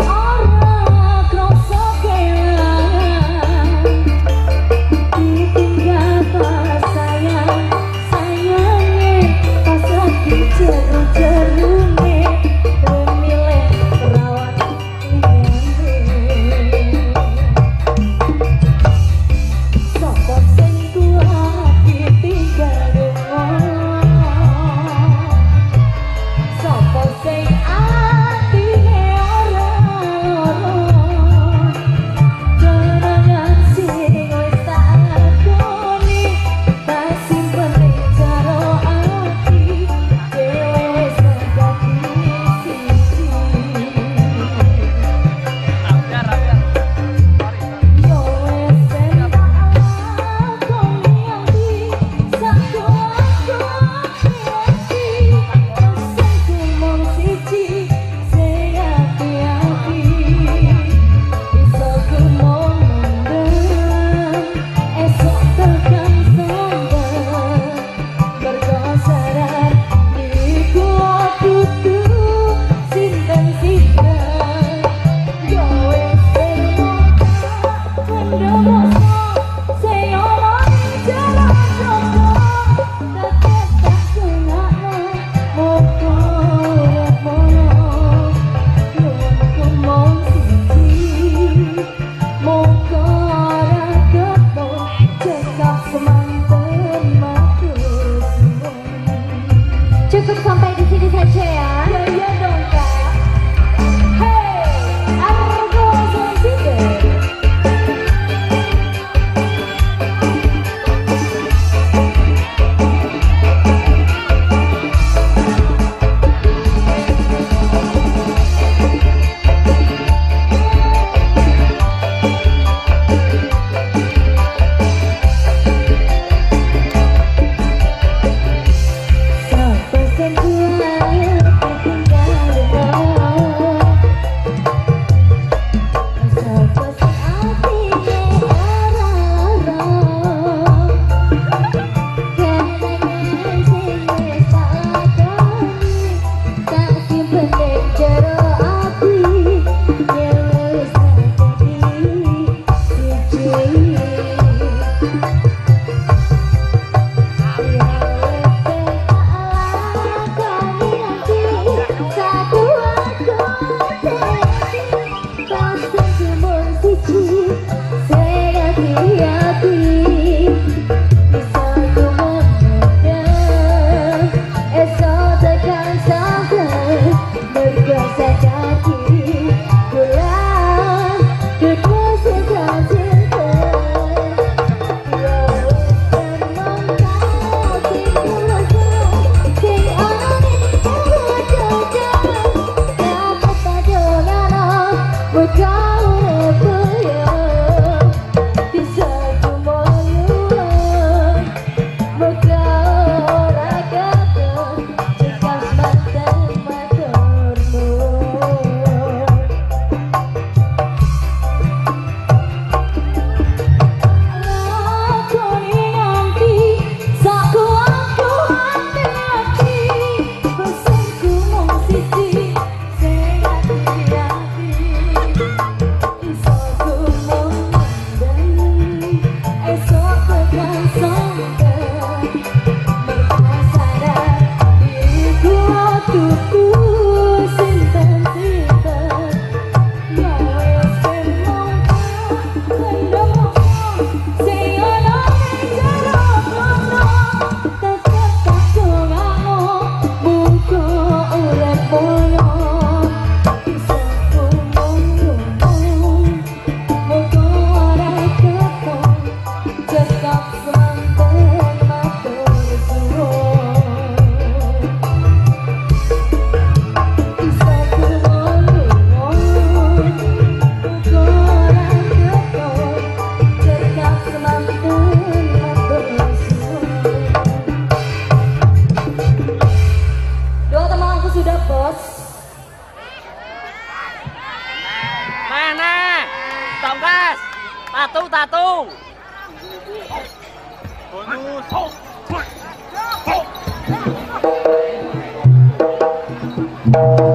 Oh. are cukup sampai Tatu, tatu. Bonus.